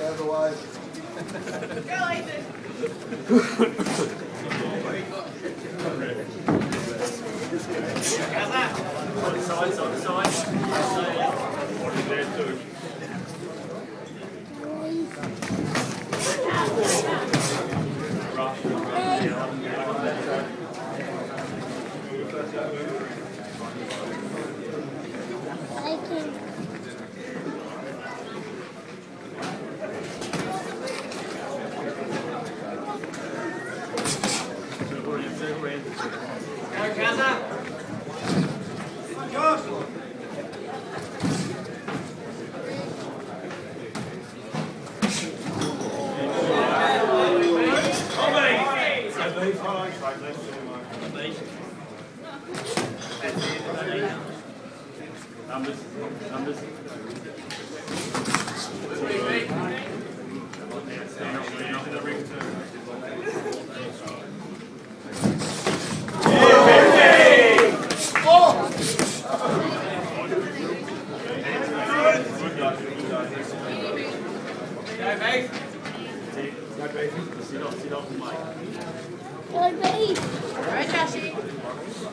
Otherwise. Numbers, numbers. Sit off, sit off the mic. Good, babe. All right, Joshy.